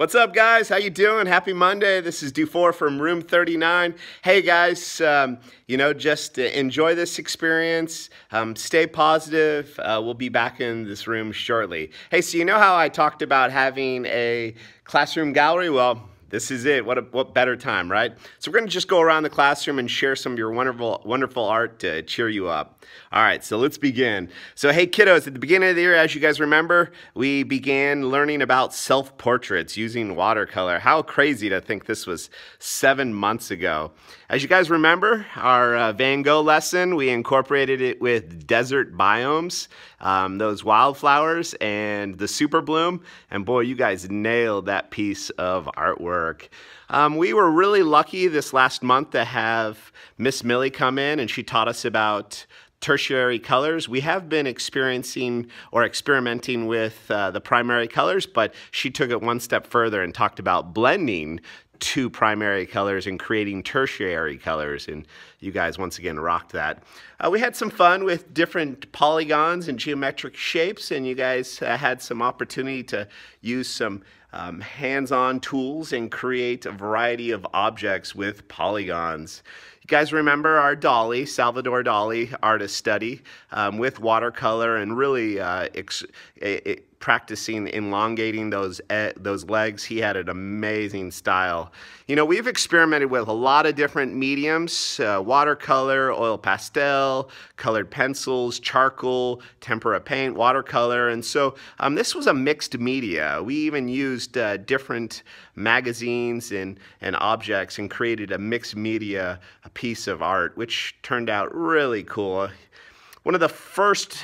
What's up, guys? How you doing? Happy Monday. This is Dufour from Room 39. Hey, guys, um, you know, just uh, enjoy this experience. Um, stay positive. Uh, we'll be back in this room shortly. Hey, so you know how I talked about having a classroom gallery? Well, this is it. What a, what better time, right? So we're going to just go around the classroom and share some of your wonderful wonderful art to cheer you up. All right, so let's begin. So hey kiddos, at the beginning of the year, as you guys remember, we began learning about self-portraits using watercolor. How crazy to think this was seven months ago. As you guys remember, our uh, Van Gogh lesson, we incorporated it with desert biomes, um, those wildflowers, and the super bloom. And boy, you guys nailed that piece of artwork. Um, we were really lucky this last month to have Miss Millie come in and she taught us about tertiary colors. We have been experiencing or experimenting with uh, the primary colors, but she took it one step further and talked about blending two primary colors and creating tertiary colors. And you guys once again rocked that. Uh, we had some fun with different polygons and geometric shapes, and you guys uh, had some opportunity to use some um, hands-on tools and create a variety of objects with polygons. Guys remember our Dali, Salvador Dali artist study um, with watercolor and really uh, practicing elongating those those legs. He had an amazing style. You know, we've experimented with a lot of different mediums, uh, watercolor, oil pastel, colored pencils, charcoal, tempera paint, watercolor, and so um, this was a mixed media. We even used uh, different magazines and, and objects and created a mixed media piece of art, which turned out really cool. One of the first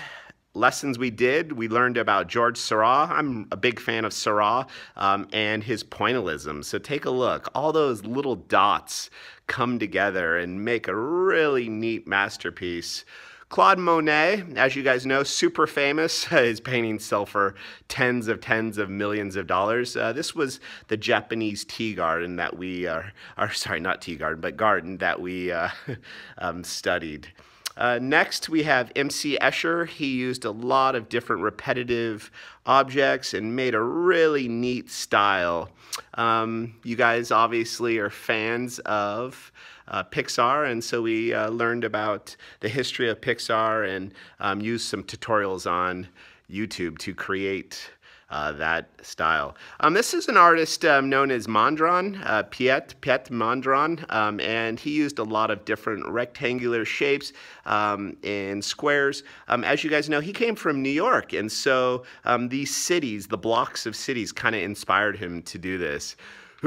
lessons we did, we learned about George Seurat. I'm a big fan of Seurat um, and his pointillism. So take a look. All those little dots come together and make a really neat masterpiece. Claude Monet, as you guys know, super famous. His paintings sell for tens of tens of millions of dollars. Uh, this was the Japanese tea garden that we, are, are sorry, not tea garden, but garden that we uh, um, studied. Uh, next, we have M.C. Escher. He used a lot of different repetitive objects and made a really neat style. Um, you guys obviously are fans of uh, Pixar, and so we uh, learned about the history of Pixar and um, used some tutorials on YouTube to create uh, that style. Um, this is an artist um, known as Mondrian, uh, Piet, Piet Mondrian, um, and he used a lot of different rectangular shapes um, and squares. Um, as you guys know, he came from New York, and so um, these cities, the blocks of cities, kind of inspired him to do this.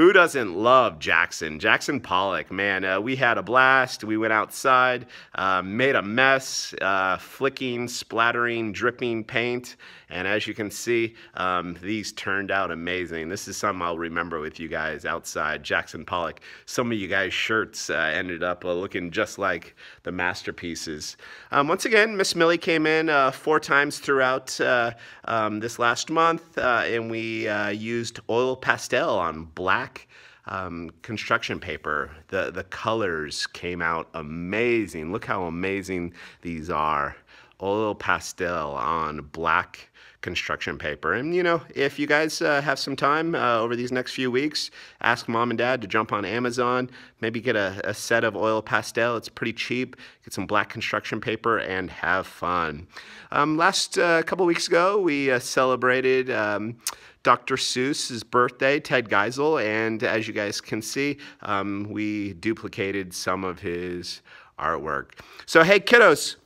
Who doesn't love Jackson? Jackson Pollock, man, uh, we had a blast. We went outside, uh, made a mess, uh, flicking, splattering, dripping paint. And as you can see, um, these turned out amazing. This is something I'll remember with you guys outside. Jackson Pollock. Some of you guys' shirts uh, ended up uh, looking just like the masterpieces. Um, once again, Miss Millie came in uh, four times throughout um, this last month, and we used oil pastel on black black um, construction paper. The, the colors came out amazing. Look how amazing these are. Oil pastel on black construction paper. And you know, if you guys uh, have some time uh, over these next few weeks, ask mom and dad to jump on Amazon, maybe get a, a set of oil pastel. It's pretty cheap. Get some black construction paper and have fun. Um, last uh, couple weeks ago, we uh, celebrated um, Dr. Seuss's birthday, Ted Geisel, and as you guys can see, um, we duplicated some of his artwork. So hey kiddos,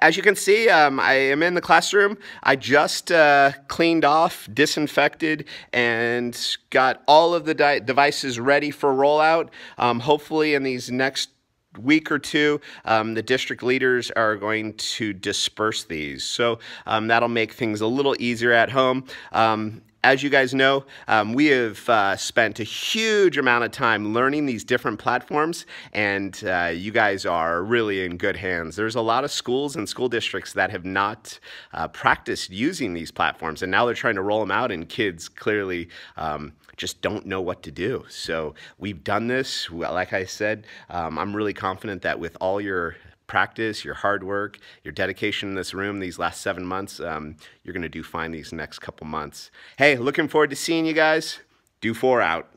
as you can see, um, I am in the classroom. I just uh, cleaned off, disinfected, and got all of the devices ready for rollout. Um, hopefully in these next week or two, um, the district leaders are going to disperse these. So um, that'll make things a little easier at home. Um, as you guys know, um, we have uh, spent a huge amount of time learning these different platforms, and uh, you guys are really in good hands. There's a lot of schools and school districts that have not uh, practiced using these platforms, and now they're trying to roll them out, and kids clearly um, just don't know what to do. So we've done this. Like I said, um, I'm really confident that with all your practice, your hard work, your dedication in this room these last seven months, um, you're going to do fine these next couple months. Hey, looking forward to seeing you guys. Dufour out.